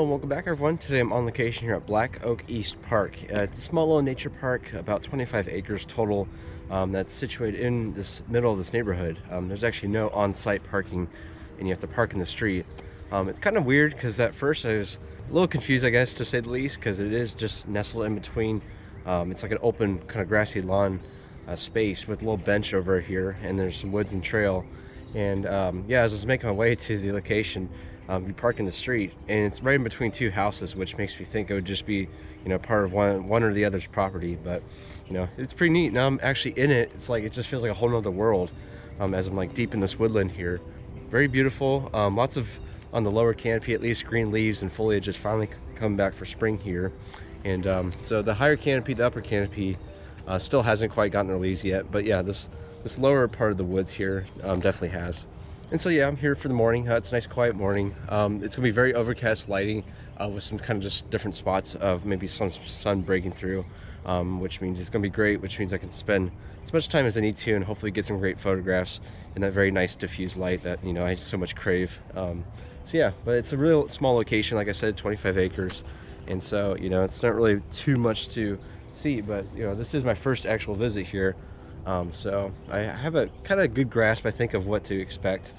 and welcome back everyone. Today I'm on location here at Black Oak East Park. Uh, it's a small little nature park, about 25 acres total, um, that's situated in this middle of this neighborhood. Um, there's actually no on-site parking and you have to park in the street. Um, it's kind of weird because at first I was a little confused I guess to say the least because it is just nestled in between. Um, it's like an open kind of grassy lawn uh, space with a little bench over here and there's some woods and trail. And um, yeah, as I was making my way to the location, um, you park in the street and it's right in between two houses which makes me think it would just be you know part of one one or the other's property but you know it's pretty neat now i'm actually in it. It's like it just feels like a whole nother world um, as i'm like deep in this woodland here. Very beautiful um, lots of on the lower canopy at least green leaves and foliage is finally coming back for spring here. And um, so the higher canopy the upper canopy uh, still hasn't quite gotten their leaves yet but yeah this this lower part of the woods here um, definitely has and so yeah, I'm here for the morning. Uh, it's a nice quiet morning. Um, it's gonna be very overcast lighting uh, with some kind of just different spots of maybe some sun breaking through, um, which means it's gonna be great, which means I can spend as much time as I need to and hopefully get some great photographs in that very nice diffused light that, you know, I so much crave. Um, so yeah, but it's a real small location, like I said, 25 acres. And so, you know, it's not really too much to see, but you know, this is my first actual visit here. Um, so I have a kind of good grasp, I think, of what to expect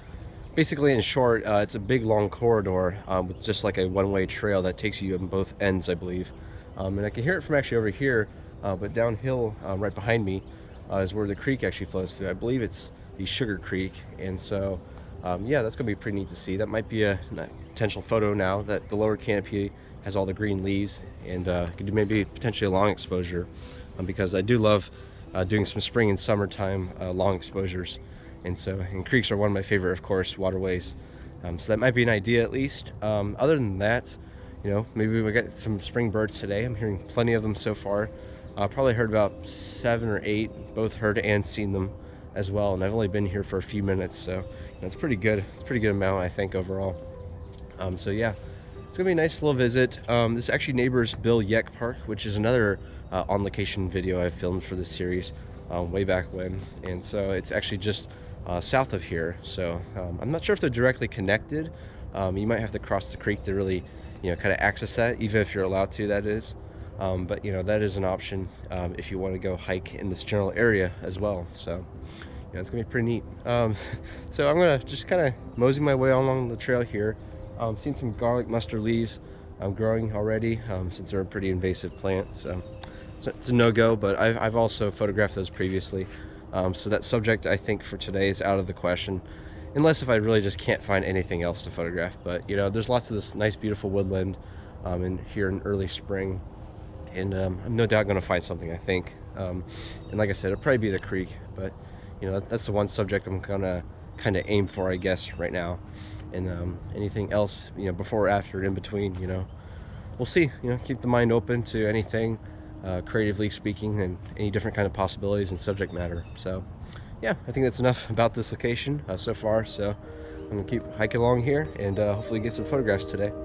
basically in short uh, it's a big long corridor um, with just like a one-way trail that takes you on both ends I believe. Um, and I can hear it from actually over here uh, but downhill uh, right behind me uh, is where the creek actually flows through. I believe it's the Sugarcreek and so um, yeah that's gonna be pretty neat to see. That might be a, a, potential photo now that the lower canopy has all the green leaves and uh, could do maybe potentially a long exposure um, because I do love uh, doing some spring and summertime long exposures and so and creeks are one of my favorite of course waterways. Um, so that might be an idea at least. Um, other than that you know maybe we get some spring birds today. I'm hearing plenty of them so far. Uh, probably heard about seven or eight both heard and seen them as well. And I've only been here for a few minutes so you know, it's pretty good. It's pretty good amount I think overall. Um, so yeah it's gonna be a nice little visit. Um, this actually neighbors Bill Yeck Park which is another uh, on location video I filmed for this series um, way back when. And so it's actually just uh, south of here. So um, I'm not sure if they're directly connected. Um, you might have to cross the creek to really, you know, kind of access that, even if you're allowed to, that is. Um, but, you know, that is an option um, if you want to go hike in this general area as well. So, it's going to be pretty neat. Um, so I'm going to just kind of mosey my way along the trail here. Um, seen some garlic mustard leaves um, growing already since they're a pretty invasive plant. So, so it's a no-go, but I've, I've also photographed those previously. Um, so that subject, I think, for today is out of the question. Unless if I really just can't find anything else to photograph. But, you know, there's lots of this nice, beautiful woodland um, in, here in early spring. And um, I'm no doubt going to find something, I think. Um, and like I said, it'll probably be the creek. But, you know, that's the one subject I'm going to kind of aim for, I guess, right now. And um, anything else, you know, before or after, in between, you know, we'll see. You know, keep the mind open to anything uh, creatively speaking and any different kind of possibilities and subject matter. So yeah I think that's enough about this location uh, so far. So I'm gonna keep hiking along here and uh, hopefully get some photographs today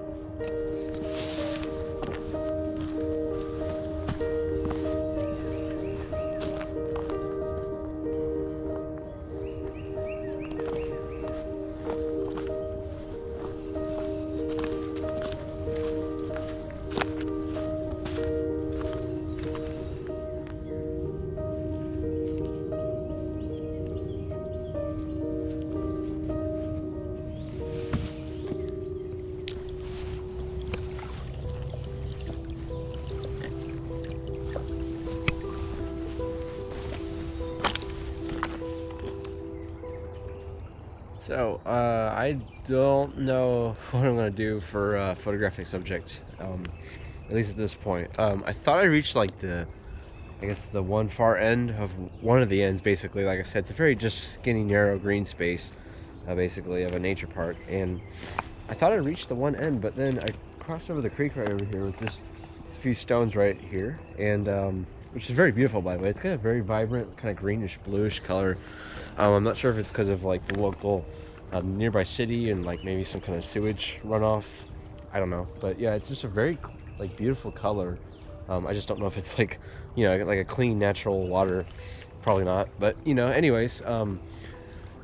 So, uh, I don't know what I'm gonna do for uh, photographic subject, um, at least at this point. Um, I thought I reached like the, I guess the one far end of one of the ends, basically. Like I said, it's a very just skinny, narrow green space, uh, basically, of a nature park. And I thought I reached the one end, but then I crossed over the creek right over here with just a few stones right here. And, um, which is very beautiful, by the way. It's got a very vibrant, kind of greenish, bluish color. Um, I'm not sure if it's because of like the local a nearby city and like maybe some kind of sewage runoff. I don't know, but yeah, it's just a very like beautiful color. Um, I just don't know if it's like, you know, like a clean natural water. Probably not, but you know, anyways, um,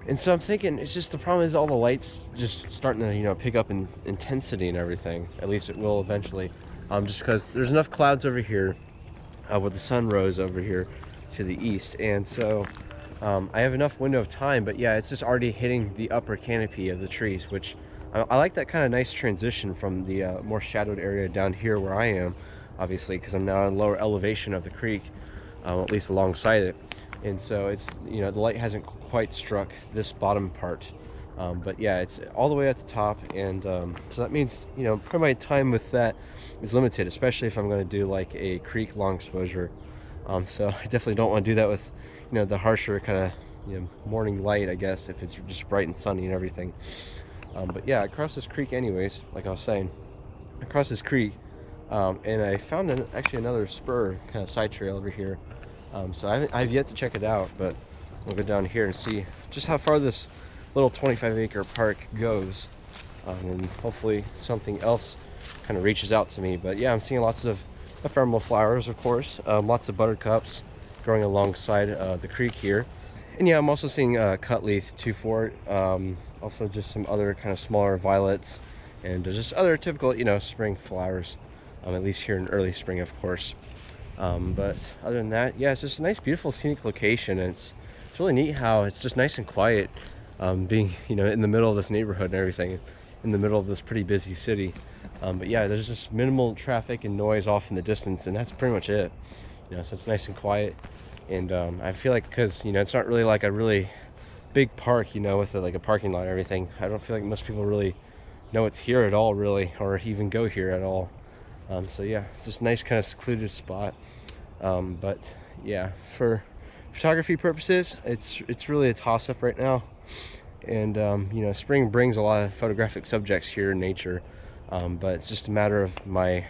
And so I'm thinking, it's just the problem is all the lights just starting to, you know, pick up in intensity and everything. At least it will eventually. Um, just because there's enough clouds over here uh, with the sun rose over here to the east. And so um, I have enough window of time, but yeah, it's just already hitting the upper canopy of the trees, which I, I like that kind of nice transition from the uh, more shadowed area down here where I am, obviously, because I'm now in lower elevation of the creek, uh, at least alongside it. And so it's, you know, the light hasn't quite struck this bottom part. Um, but yeah, it's all the way at the top. And um, so that means, you know, my time with that is limited, especially if I'm going to do like a creek long exposure. Um, so I definitely don't want to do that with, you know, the harsher kind of, you know, morning light, I guess, if it's just bright and sunny and everything. Um, but yeah, across this creek anyways, like I was saying, across this creek, um, and I found an, actually another spur kind of side trail over here. Um, so I've, I've yet to check it out, but we'll go down here and see just how far this little 25 acre park goes um, and hopefully something else kind of reaches out to me but yeah i'm seeing lots of ephemeral flowers of course um, lots of buttercups growing alongside uh, the creek here. And yeah i'm also seeing uh, cutleaf toothwort um, also just some other kind of smaller violets and just other typical you know spring flowers um, at least here in early spring of course. Um, but other than that yeah it's just a nice beautiful scenic location. And it's it's really neat how it's just nice and quiet um, being you know in the middle of this neighborhood and everything in the middle of this pretty busy city. Um, but yeah there's just minimal traffic and noise off in the distance and that's pretty much it you know so it's nice and quiet. And um, I feel like because you know it's not really like a really big park you know with a, like a parking lot and everything. I don't feel like most people really know it's here at all really or even go here at all. Um, so yeah it's just nice kind of secluded spot. Um, but yeah for photography purposes, it's it's really a toss-up right now. And um, you know, spring brings a lot of photographic subjects here in nature, um, but it's just a matter of my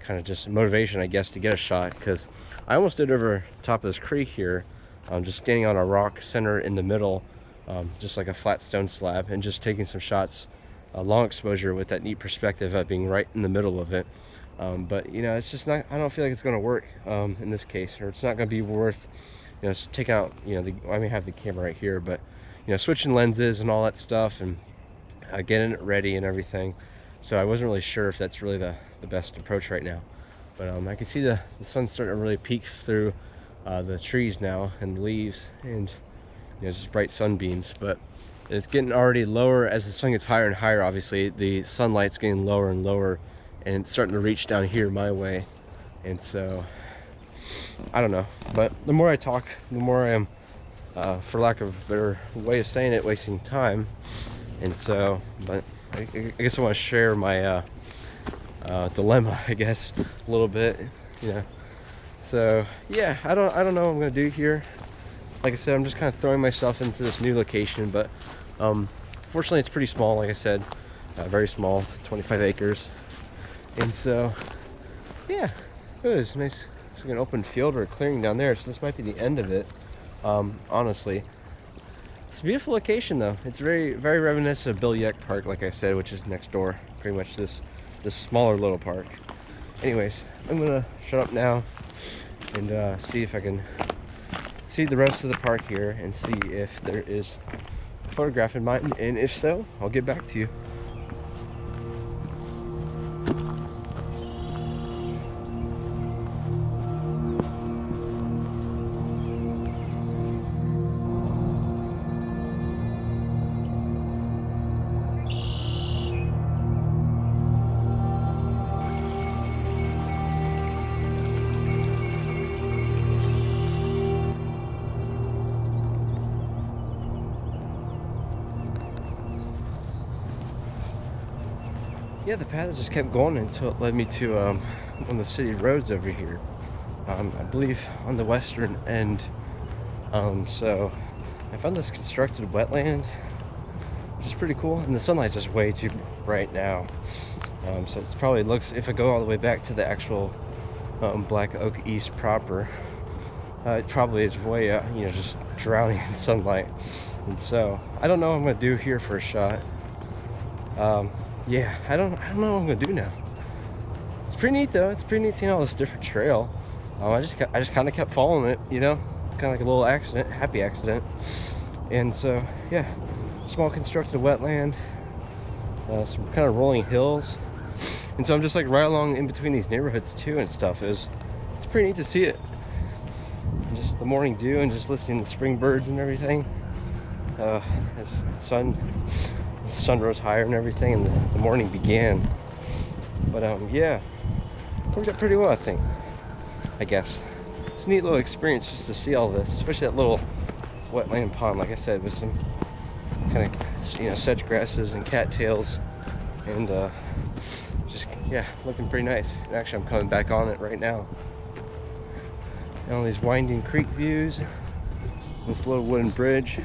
kind of just motivation, I guess, to get a shot. Because I almost did over top of this creek here, I'm um, just standing on a rock center in the middle, um, just like a flat stone slab, and just taking some shots, uh, long exposure with that neat perspective of being right in the middle of it. Um, but you know, it's just not. I don't feel like it's going to work um, in this case, or it's not going to be worth you know, taking out, you know, the, I may have the camera right here, but, you know, switching lenses and all that stuff and uh, getting it ready and everything. So I wasn't really sure if that's really the, the best approach right now. But um, I can see the, the sun starting to really peek through uh, the trees now and leaves and, you know, just bright sunbeams. But it's getting already lower as the sun gets higher and higher, obviously. The sunlight's getting lower and lower and it's starting to reach down here my way. And so I don't know. But the more I talk, the more I am, uh, for lack of a better way of saying it, wasting time. And so, but I, I guess I want to share my uh, uh, dilemma, I guess, a little bit. You know. So yeah, I don't, I don't know what I'm gonna do here. Like I said, I'm just kind of throwing myself into this new location, but um, fortunately, it's pretty small. Like I said, uh, very small, 25 acres. And so, yeah, it was nice it's like an open field or a clearing down there, so this might be the end of it, um, honestly. It's a beautiful location though. It's very, very reminiscent of Bill Yeck Park, like I said, which is next door. Pretty much this, this smaller little park. Anyways, I'm gonna shut up now and uh, see if I can see the rest of the park here and see if there is a photograph in mine, and if so, I'll get back to you. Yeah, the path just kept going until it led me to um, one of the city roads over here. Um, I believe on the western end. Um, so I found this constructed wetland, which is pretty cool. And the sunlight's just way too bright now. Um, so it's probably looks, if I go all the way back to the actual um, Black Oak East proper, uh, it probably is way, uh, you know, just drowning in sunlight. And so I don't know what I'm going to do here for a shot. Um, yeah, I don't, I don't know what I'm gonna do now. It's pretty neat though. It's pretty neat seeing all this different trail. Um, I just, I just kind of kept following it, you know, kind of like a little accident, happy accident. And so, yeah, small constructed wetland, uh, some kind of rolling hills. And so I'm just like right along in between these neighborhoods too and stuff. It was, it's pretty neat to see it. And just the morning dew and just listening to spring birds and everything. Uh, as sun, the sun rose higher and everything and the, the morning began. But um, yeah, worked out pretty well I think, I guess. It's a neat little experience just to see all this, especially that little wetland pond, like I said, with some kind of, you know, sedge grasses and cattails and uh, just, yeah, looking pretty nice. And actually, I'm coming back on it right now. And all these winding creek views, this little wooden bridge,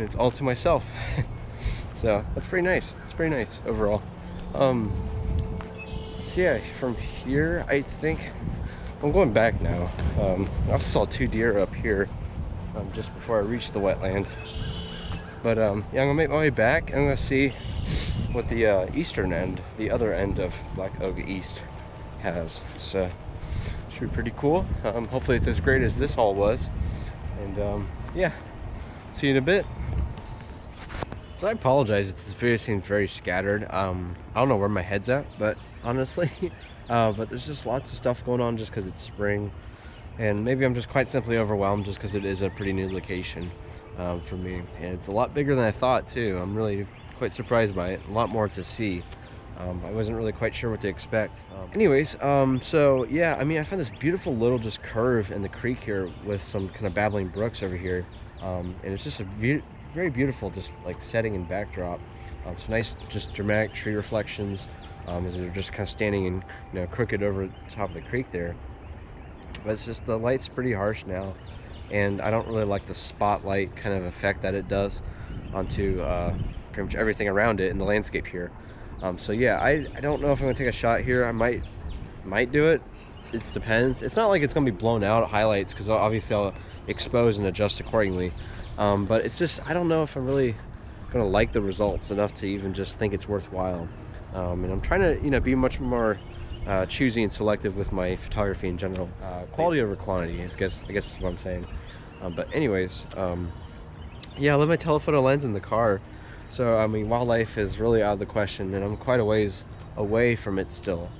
and it's all to myself. so that's pretty nice. It's pretty nice overall. Um, so yeah, from here, I think I'm going back now. Um, I also saw two deer up here um, just before I reached the wetland. But um, yeah, I'm gonna make my way back. I'm gonna see what the uh, eastern end, the other end of Black Oak East has. So should be pretty cool. Um, hopefully it's as great as this hall was. And um, yeah, you in a bit. So I apologize if this video seems very scattered. Um, I don't know where my head's at, but honestly, uh, but there's just lots of stuff going on just because it's spring. And maybe I'm just quite simply overwhelmed just because it is a pretty new location um, for me. And it's a lot bigger than I thought too. I'm really quite surprised by it. A lot more to see. Um, I wasn't really quite sure what to expect. Um, anyways um, so yeah I mean I found this beautiful little just curve in the creek here with some kind of babbling brooks over here um, and it's just a be very beautiful just like setting and backdrop. Um, some nice just dramatic tree reflections um, as they're just kind of standing and you know crooked over top of the creek there. But it's just the light's pretty harsh now and I don't really like the spotlight kind of effect that it does onto uh, pretty much everything around it in the landscape here. Um, so yeah I, I don't know if I'm gonna take a shot here. I might might do it it depends. It's not like it's gonna be blown out highlights because obviously I'll expose and adjust accordingly. Um, but it's just I don't know if I'm really gonna like the results enough to even just think it's worthwhile. Um, and I'm trying to you know be much more uh, choosy and selective with my photography in general. Uh, quality over quantity I guess I guess is what I'm saying. Um, but anyways um, yeah I love my telephoto lens in the car. So I mean wildlife is really out of the question and I'm quite a ways away from it still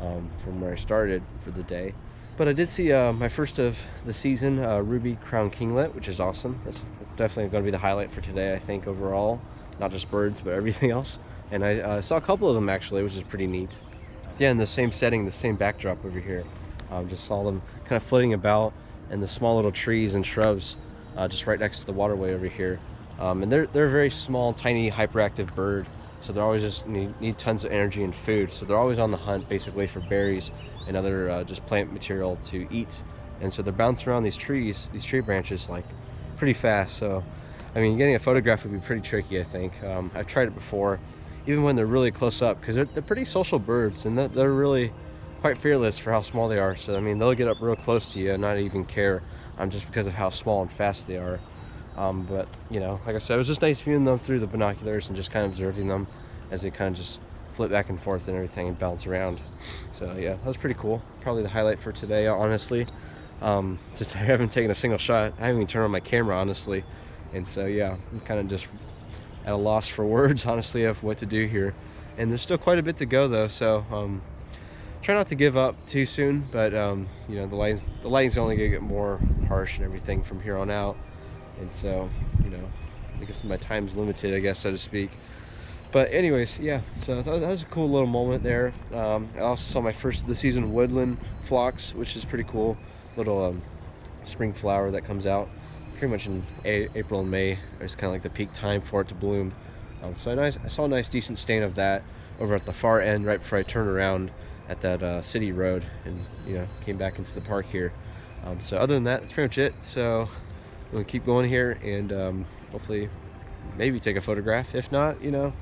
um, from where I started for the day but I did see uh, my first of the season uh, ruby crown kinglet which is awesome that's, definitely going to be the highlight for today I think overall not just birds but everything else and I uh, saw a couple of them actually, which is pretty neat. Yeah, in the same setting, the same backdrop over here. Um, just saw them kind of floating about and the small little trees and shrubs uh, just right next to the waterway over here. Um, and they're, they're a very small, tiny, hyperactive bird. So they're always just need, need tons of energy and food. So they're always on the hunt basically for berries and other uh, just plant material to eat. And so they're bouncing around these trees, these tree branches like pretty fast. So, I mean, getting a photograph would be pretty tricky, I think. Um, I've tried it before even when they're really close up because they're, they're pretty social birds and they're, they're, really quite fearless for how small they are so I mean they'll get up real close to you and not even care um, just because of how small and fast they are um, but you know like I said it was just nice viewing them through the binoculars and just kind of observing them as they kind of just flip back and forth and everything and bounce around so yeah that was pretty cool probably the highlight for today honestly um, since I haven't taken a single shot I haven't even turned on my camera honestly and so yeah I'm kind of just at a loss for words, honestly, of what to do here. And there's still quite a bit to go, though, so um, try not to give up too soon. But um, you know, the lighting's the lighting's only gonna get more harsh and everything from here on out. And so, you know, I guess my time's limited, I guess, so to speak. But anyways, yeah, so that was a cool little moment there. Um, I also saw my first of the season woodland phlox, which is pretty cool. Little um, spring flower that comes out pretty much in a April and May. It's kind of like the peak time for it to bloom. Um, so I, nice, I saw a nice decent stain of that over at the far end right before I turned around at that uh, city road and you know came back into the park here. Um, so other than that, that's pretty much it. So I'm gonna keep going here and um, hopefully maybe take a photograph. If not, you know,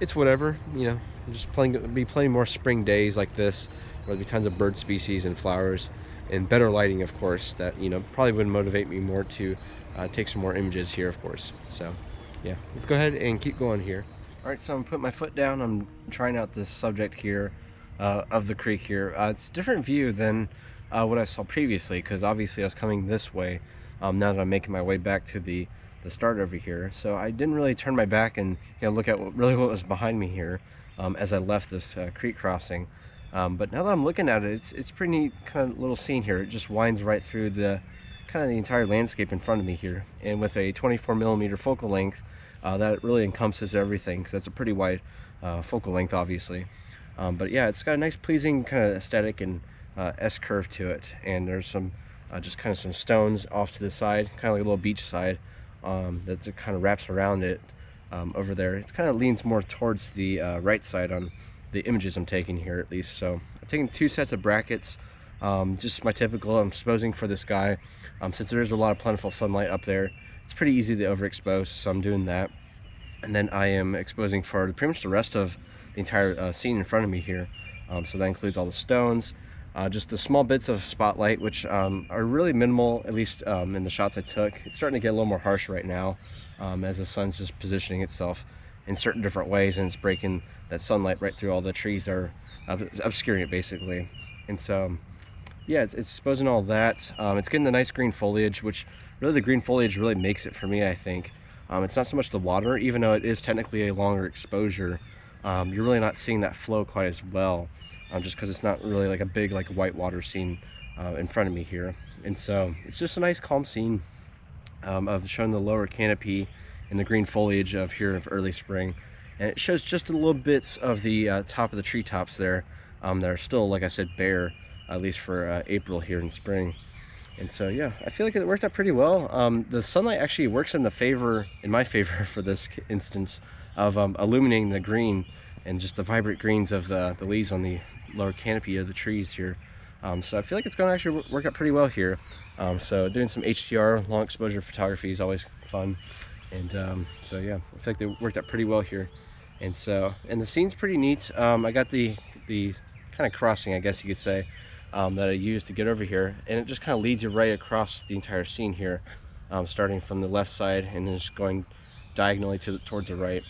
it's whatever. You know, I'm just playing be plenty more spring days like this there'll be tons of bird species and flowers and better lighting of course that you know probably would motivate me more to uh, take some more images here of course so yeah let's go ahead and keep going here all right so i'm putting my foot down i'm trying out this subject here uh, of the creek here uh, it's a different view than uh, what i saw previously because obviously i was coming this way um, now that I'm making my way back to the the start over here. So I didn't really turn my back and you know look at what, really what was behind me here um, as I left this uh, creek crossing. Um, but now that I'm looking at it, it's it's pretty neat kind of little scene here. It just winds right through the kind of the entire landscape in front of me here, and with a 24 millimeter focal length, uh, that really encompasses everything because that's a pretty wide uh, focal length, obviously. Um, but yeah, it's got a nice, pleasing kind of aesthetic and uh, S curve to it, and there's some uh, just kind of some stones off to the side, kind of like a little beach side um, that kind of wraps around it um, over there. It kind of leans more towards the uh, right side on the images I'm taking here at least. So I'm taking two sets of brackets, um, just my typical, I'm exposing for this guy. Um, since there is a lot of plentiful sunlight up there, it's pretty easy to overexpose, so I'm doing that. And then I am exposing for pretty much the rest of the entire uh, scene in front of me here. Um, so that includes all the stones, uh, just the small bits of spotlight, which um, are really minimal, at least um, in the shots I took. It's starting to get a little more harsh right now um, as the sun's just positioning itself in certain different ways and it's breaking that sunlight right through all the trees are obscuring it basically. And so, yeah, it's, it's exposing all that. Um, it's getting the nice green foliage, which really the green foliage really makes it for me, I think. Um, it's not so much the water, even though it is technically a longer exposure. Um, you're really not seeing that flow quite as well um, just because it's not really like a big like white water scene uh, in front of me here. And so it's just a nice calm scene um, of showing the lower canopy and the green foliage of here of early spring. And it shows just a little bits of the uh, top of the treetops there um, that are still like I said bare at least for uh, April here in spring. And so yeah I feel like it worked out pretty well. Um, the sunlight actually works in the favor in my favor for this instance of um, illuminating the green and just the vibrant greens of the, the leaves on the lower canopy of the trees here. Um, so I feel like it's going to actually work out pretty well here. Um, so doing some HDR, long exposure photography is always fun. And um, so yeah, I feel like they worked out pretty well here. And so, and the scene's pretty neat. Um, I got the, the kind of crossing, I guess you could say, um, that I used to get over here. And it just kind of leads you right across the entire scene here, um, starting from the left side and then just going diagonally to the, towards the right.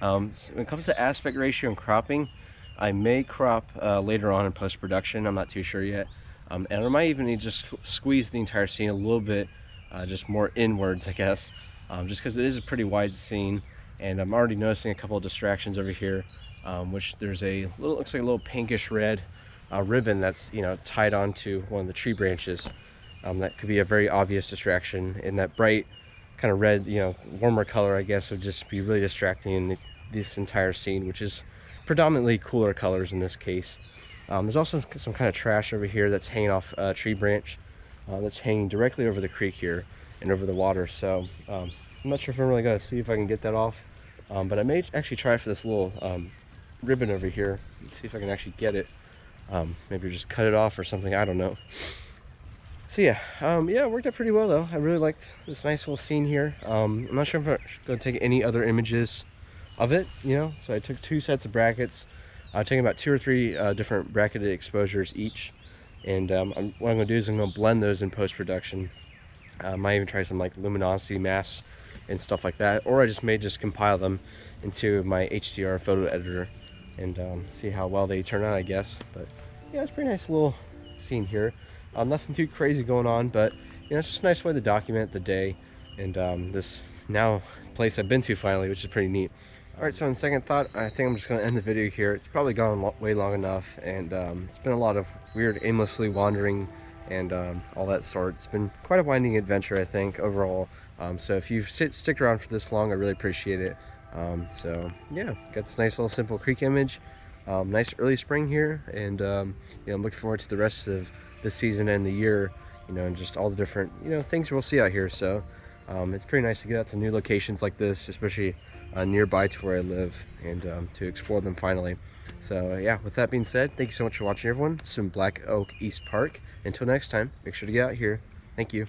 Um, when it comes to aspect ratio and cropping, I may crop uh, later on in post-production. I'm not too sure yet. Um, and I might even need to just squeeze the entire scene a little bit, uh, just more inwards, I guess, um, just because it is a pretty wide scene. And I'm already noticing a couple of distractions over here, um, which there's a little, looks like a little pinkish red uh, ribbon that's, you know, tied onto one of the tree branches. Um, that could be a very obvious distraction. And that bright kind of red, you know, warmer color, I guess, would just be really distracting in the, this entire scene, which is predominantly cooler colors in this case. Um, there's also some kind of trash over here that's hanging off a tree branch uh, that's hanging directly over the creek here and over the water. So um, I'm not sure if I'm really to see if I can get that off. Um, but I may actually try for this little um, ribbon over here. See if I can actually get it. Um, maybe just cut it off or something. I don't know so yeah um, yeah it worked out pretty well though i really liked this nice little scene here i'm not sure if i'm to take any other images of it you know? So i took two sets of brackets. I'm taking about two or three uh, different bracketed exposures each. And um, I'm, what i'm to do is i'm to blend those in post-production. Uh, i might even try some like luminosity masks and stuff like that or i just may just compile them into my hdr photo editor and um, see how well they turn out i guess. But yeah it's a pretty nice little scene here. Um, nothing too crazy going on, but you know, it's just a nice way to document the day and um, this now place I've been to finally, which is pretty neat. All right, so on second thought, I think I'm just gonna end the video here. It's probably gone lo way long enough, and um, it's been a lot of weird, aimlessly wandering and um, all that sort. It's been quite a winding adventure, I think, overall. Um, so if you've sit, sticked around for this long, I really appreciate it. Um, so yeah, got this nice little simple creek image. Um, nice early spring here, and um, you know, I'm looking forward to the rest of the season and the year, you know, and just all the different, you know, things we'll see out here. So um, it's pretty nice to get out to new locations like this, especially uh, nearby to where I live and um, to explore them finally. So uh, yeah, with that being said, thank you so much for watching everyone. Some Black Oak East Park. Until next time, make sure to get out here. Thank you.